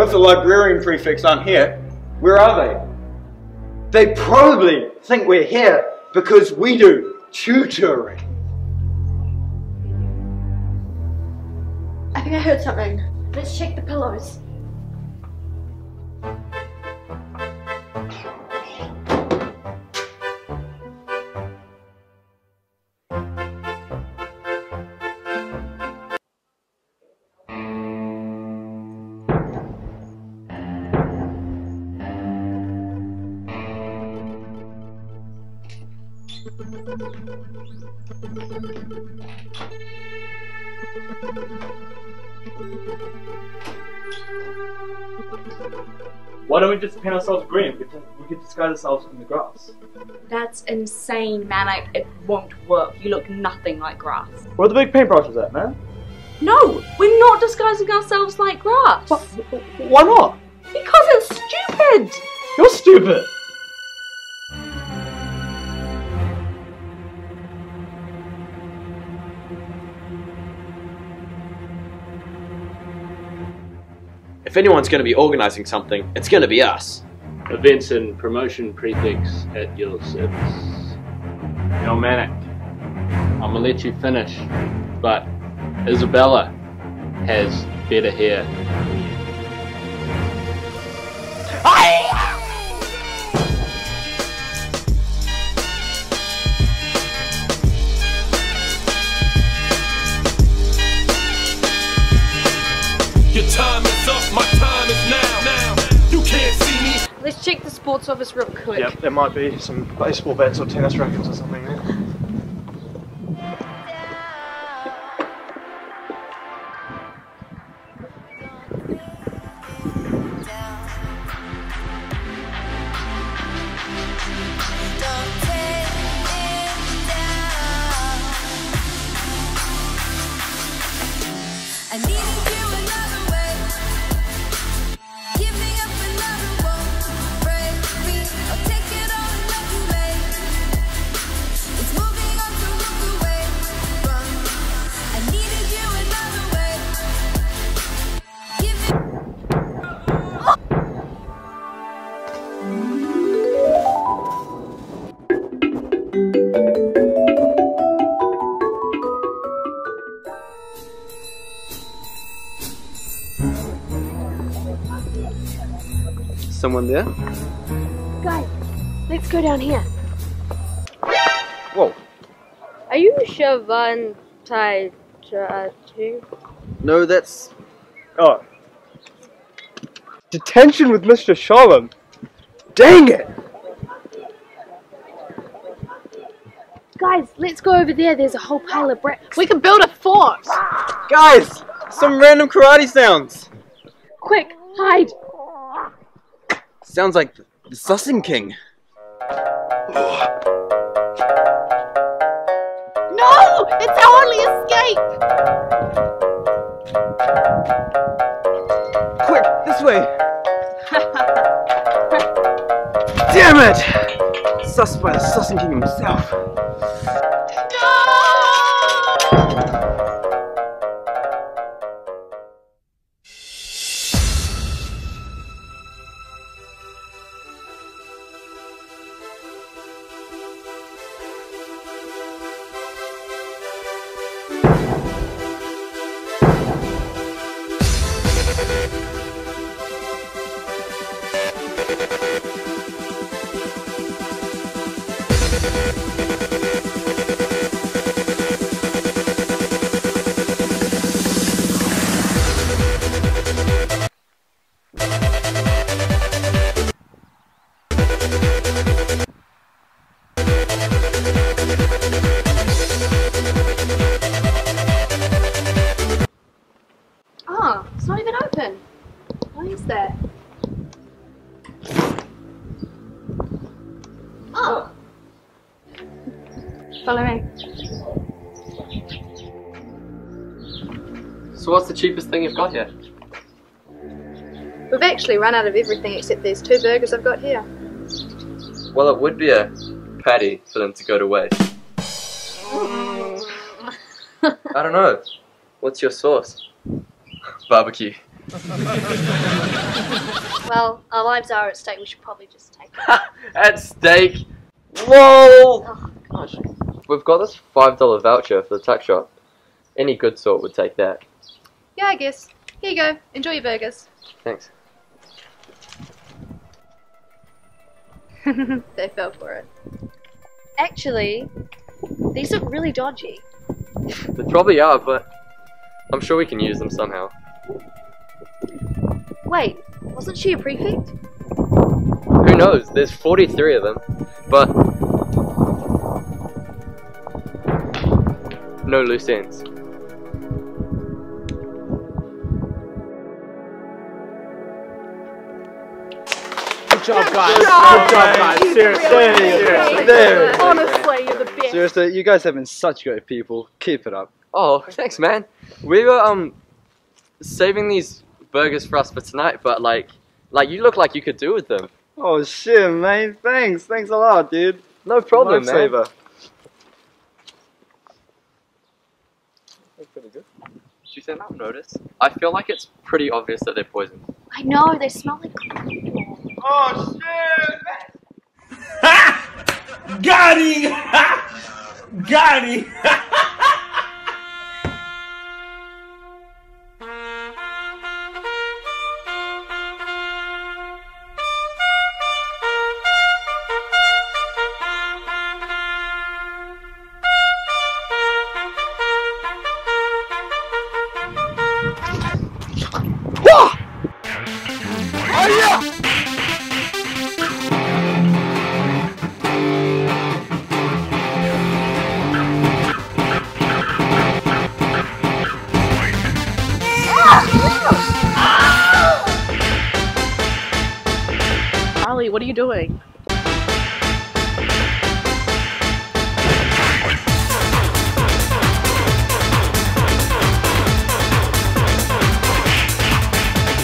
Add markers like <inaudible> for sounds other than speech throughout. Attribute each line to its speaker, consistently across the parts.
Speaker 1: Both the librarian prefects aren't here. Where are they? They probably think we're here because we do tutoring.
Speaker 2: I think I heard something. Let's check the pillows.
Speaker 3: Why don't we just paint ourselves green? We could, we could disguise ourselves in the grass.
Speaker 4: That's insane, Manic. It won't work. You look nothing like grass.
Speaker 3: Where are the big paintbrushes at, man?
Speaker 4: No, we're not disguising ourselves like grass.
Speaker 3: Why not?
Speaker 4: Because it's stupid.
Speaker 3: You're stupid.
Speaker 5: If anyone's going to be organising something, it's going to be us.
Speaker 6: Events and promotion prefects at your service. Yo, Manic, I'm gonna let you finish, but Isabella has better hair.
Speaker 7: Me.
Speaker 2: Check the sports office real quick.
Speaker 3: Yep, there might be some baseball bats or tennis rackets or something there.
Speaker 8: I needed
Speaker 5: Someone there?
Speaker 2: Guys, let's go down here.
Speaker 5: Whoa.
Speaker 2: Are you Shavan Tai Chatu?
Speaker 5: No, that's.
Speaker 3: Oh. Detention with Mr. Shalom. Dang it!
Speaker 2: Guys, let's go over there. There's a whole pile of bricks. We can build a fort.
Speaker 5: Guys! Some random karate sounds!
Speaker 2: Quick, hide.
Speaker 5: Sounds like the Sussing King.
Speaker 2: No! It's our only escape!
Speaker 5: Quick, this way! <laughs> Damn it! Sus by the Sussing King himself.
Speaker 2: Ah, it's not even open. Why is that?
Speaker 9: following.
Speaker 10: So what's the cheapest thing you've got here?
Speaker 2: We've actually run out of everything except these two burgers I've got here.
Speaker 10: Well, it would be a patty for them to go to waste. <laughs> I don't know. What's your sauce? Barbecue. <laughs>
Speaker 2: well, our lives are at stake. We should probably just take it. <laughs>
Speaker 10: at stake? Whoa! Oh, gosh we've got this $5 voucher for the tuck shop. Any good sort would take that.
Speaker 2: Yeah, I guess. Here you go. Enjoy your burgers.
Speaker 10: Thanks. <laughs>
Speaker 2: they fell for it. Actually, these look really dodgy.
Speaker 10: they probably are, but I'm sure we can use them somehow.
Speaker 2: Wait, wasn't she a prefect?
Speaker 10: Who knows? There's 43 of them, but no loose ends.
Speaker 11: Good job, Good guys. Job. Good job, guys. Seriously. Really
Speaker 12: Seriously.
Speaker 13: Honestly, you're the best.
Speaker 12: Seriously, you guys have been such great people. Keep it up.
Speaker 10: Oh, thanks, man. We were um saving these burgers for us for tonight, but like, like you look like you could do with them.
Speaker 12: Oh shit, man! Thanks, thanks a lot, dude.
Speaker 10: No problem,
Speaker 12: Lifesaver.
Speaker 10: man. I notice. I feel like it's pretty obvious that they're poisoned.
Speaker 2: I know, they smell like
Speaker 12: Oh shit! <laughs>
Speaker 1: Got him! <laughs> Got him! <laughs>
Speaker 13: you doing?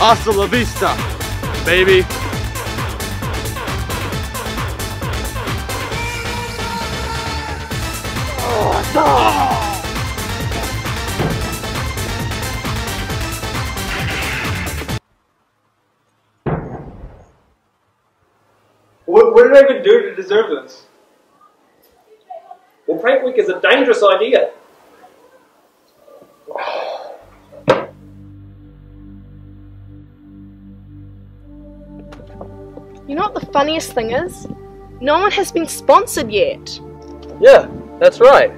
Speaker 12: Hasta la vista, baby.
Speaker 14: Oh, I even do to deserve this? Well, prank week is a dangerous idea.
Speaker 13: You know what the funniest thing is? No one has been sponsored yet.
Speaker 10: Yeah, that's right.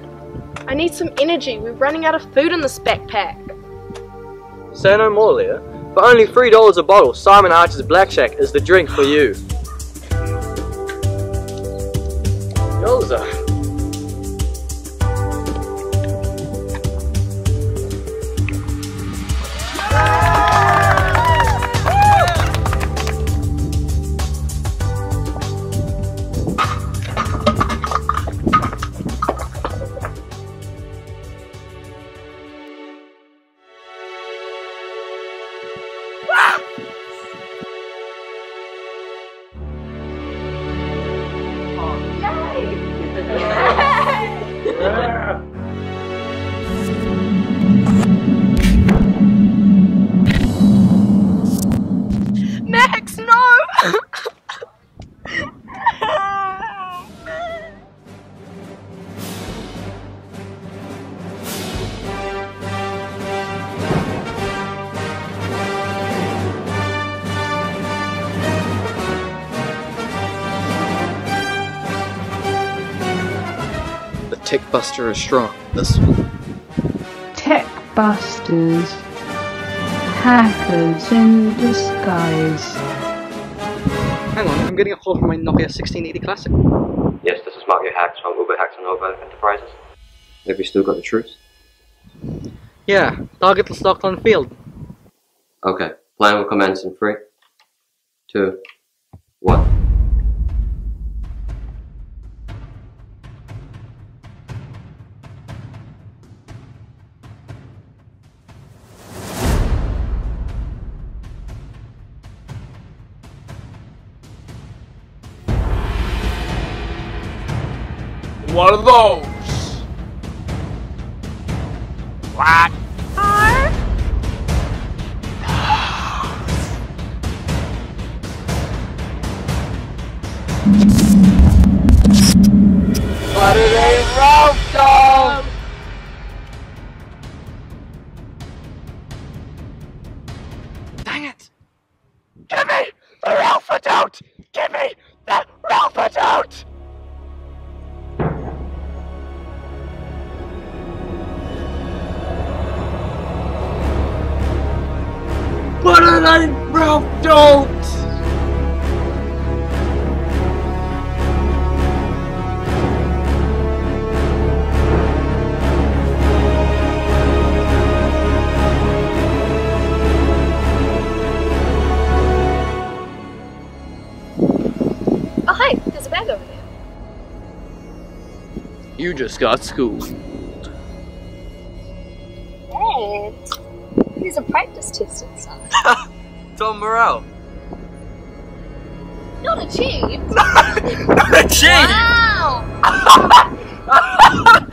Speaker 13: I need some energy. We're running out of food in this backpack.
Speaker 10: Say no more, Leah. For only $3 a bottle, Simon Archer's Black Shack is the drink for you. Yoza.
Speaker 11: Ah! Tick Buster is strong. This one.
Speaker 15: Tick Busters. Hackers in disguise.
Speaker 11: Hang on, I'm getting a call from my Nokia 1680 Classic.
Speaker 8: Yes, this is Mark Hacks from Uber Hacks and Nova Enterprises. Have you still got the troops?
Speaker 11: Yeah, target the Stockland field.
Speaker 8: Okay, plan will commence in three, two, one.
Speaker 5: One of those. What? But it ain't Ralph! Dang it! Give me the Ralph! Give me the Ralph But it ain't Ralph don't!
Speaker 2: Oh, hey, there's a bag over there.
Speaker 6: You just got schooled.
Speaker 2: Here's a practice test inside. <laughs>
Speaker 10: Tom Morrell.
Speaker 2: Not achieved. <laughs>
Speaker 5: Not achieved!
Speaker 2: Wow! <laughs>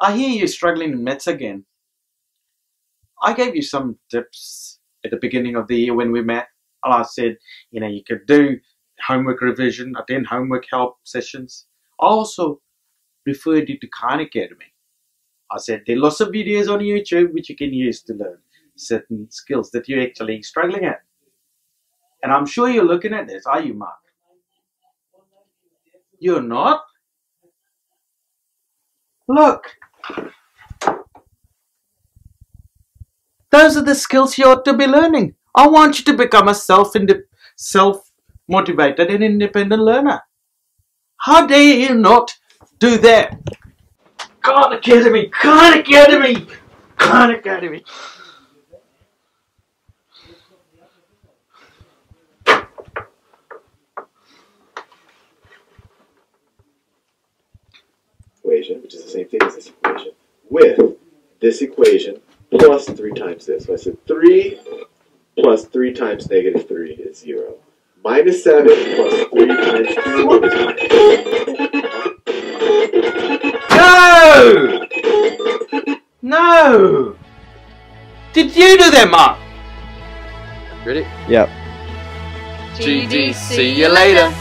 Speaker 1: I hear you're struggling in maths again. I gave you some tips at the beginning of the year when we met. I said, you know, you could do homework revision, attend homework help sessions. I also referred you to Khan Academy. I said there are lots of videos on YouTube which you can use to learn certain skills that you're actually struggling at. And I'm sure you're looking at this, are you, Mark? You're not? Look. Those are the skills you ought to be learning. I want you to become a self self motivated and independent learner. How dare you not do that? Khan Academy! Khan Academy! Khan Academy!
Speaker 16: equation, which is the same thing as this equation, with this equation plus 3 times this. So I said 3 plus 3 times negative 3 is 0. Minus 7 plus 3 times 2 is
Speaker 1: No! No! Did you do that, Mark?
Speaker 10: Ready?
Speaker 5: Yep.
Speaker 6: GG, see you later.